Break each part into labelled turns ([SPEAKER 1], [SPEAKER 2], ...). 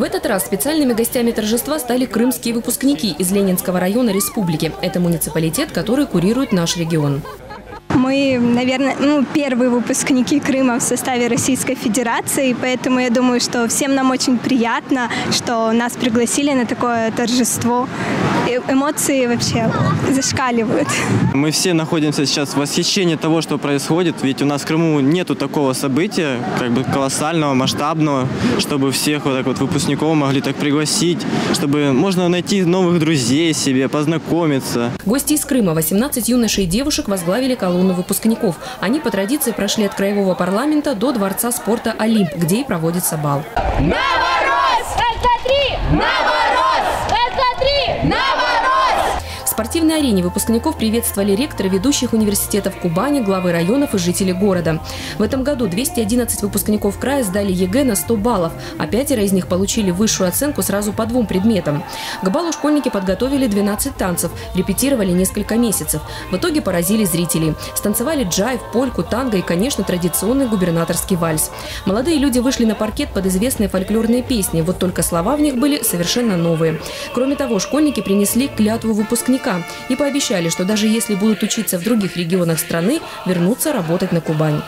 [SPEAKER 1] В этот раз специальными гостями торжества стали крымские выпускники из Ленинского района республики. Это муниципалитет, который курирует наш регион.
[SPEAKER 2] Мы, наверное, ну, первые выпускники Крыма в составе Российской Федерации, поэтому я думаю, что всем нам очень приятно, что нас пригласили на такое торжество. И эмоции вообще зашкаливают.
[SPEAKER 3] Мы все находимся сейчас в восхищении того, что происходит, ведь у нас в Крыму нету такого события, как бы колоссального, масштабного, чтобы всех вот так вот выпускников могли так пригласить, чтобы можно найти новых друзей себе, познакомиться.
[SPEAKER 1] Гости из Крыма, 18 юношей и девушек возглавили колонну выпускников. Они по традиции прошли от Краевого парламента до Дворца спорта «Олимп», где и проводится бал.
[SPEAKER 4] Новорос!
[SPEAKER 1] Спортивной арене выпускников приветствовали ректоры ведущих университетов Кубани, главы районов и жители города. В этом году 211 выпускников края сдали ЕГЭ на 100 баллов, а пятеро из них получили высшую оценку сразу по двум предметам. К балу школьники подготовили 12 танцев, репетировали несколько месяцев. В итоге поразили зрителей. Станцевали джайв, польку, танго и, конечно, традиционный губернаторский вальс. Молодые люди вышли на паркет под известные фольклорные песни, вот только слова в них были совершенно новые. Кроме того, школьники принесли клятву выпускника и пообещали, что даже если будут учиться в других регионах страны, вернутся работать на Кубань.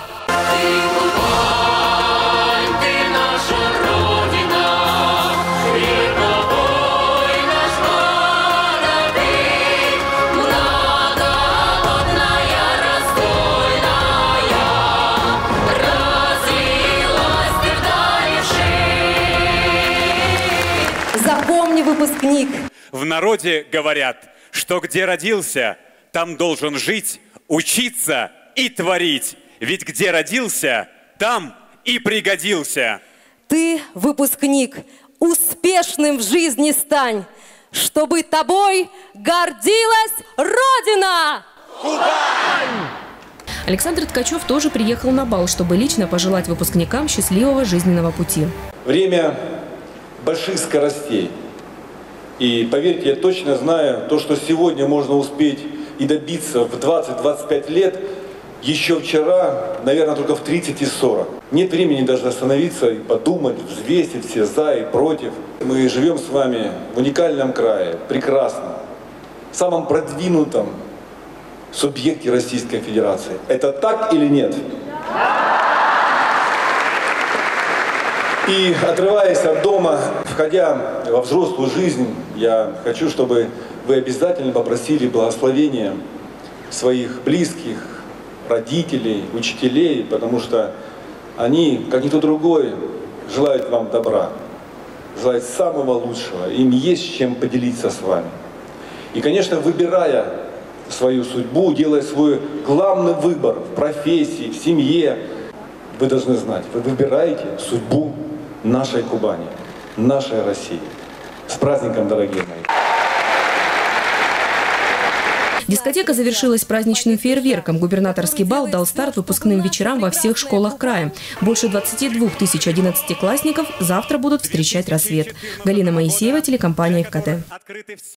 [SPEAKER 5] Запомни, выпускник,
[SPEAKER 6] В народе говорят, что где родился, там должен жить, учиться и творить. Ведь где родился, там и пригодился.
[SPEAKER 5] ты, выпускник, успешным в жизни стань, чтобы тобой гордилась Родина!
[SPEAKER 1] Александр Ткачев тоже приехал на бал, чтобы лично пожелать выпускникам счастливого жизненного пути.
[SPEAKER 7] Время больших скоростей. И поверьте, я точно знаю, то, что сегодня можно успеть и добиться в 20-25 лет, еще вчера, наверное, только в 30 и 40. Нет времени даже остановиться и подумать, взвесить все за и против. Мы живем с вами в уникальном крае, прекрасном, самом продвинутом субъекте Российской Федерации. Это так или нет? И отрываясь от дома, входя во взрослую жизнь, я хочу, чтобы вы обязательно попросили благословения своих близких, родителей, учителей, потому что они, как никто другой, желают вам добра, желают самого лучшего. Им есть чем поделиться с вами. И, конечно, выбирая свою судьбу, делая свой главный выбор в профессии, в семье, вы должны знать, вы выбираете судьбу нашей Кубани, нашей России. С праздником, дорогие мои!
[SPEAKER 1] Дискотека завершилась праздничным фейерверком. Губернаторский бал дал старт выпускным вечерам во всех школах края. Больше 22 тысяч одиннадцатиклассников завтра будут встречать рассвет. Галина Моисеева, телекомпания ФКТ.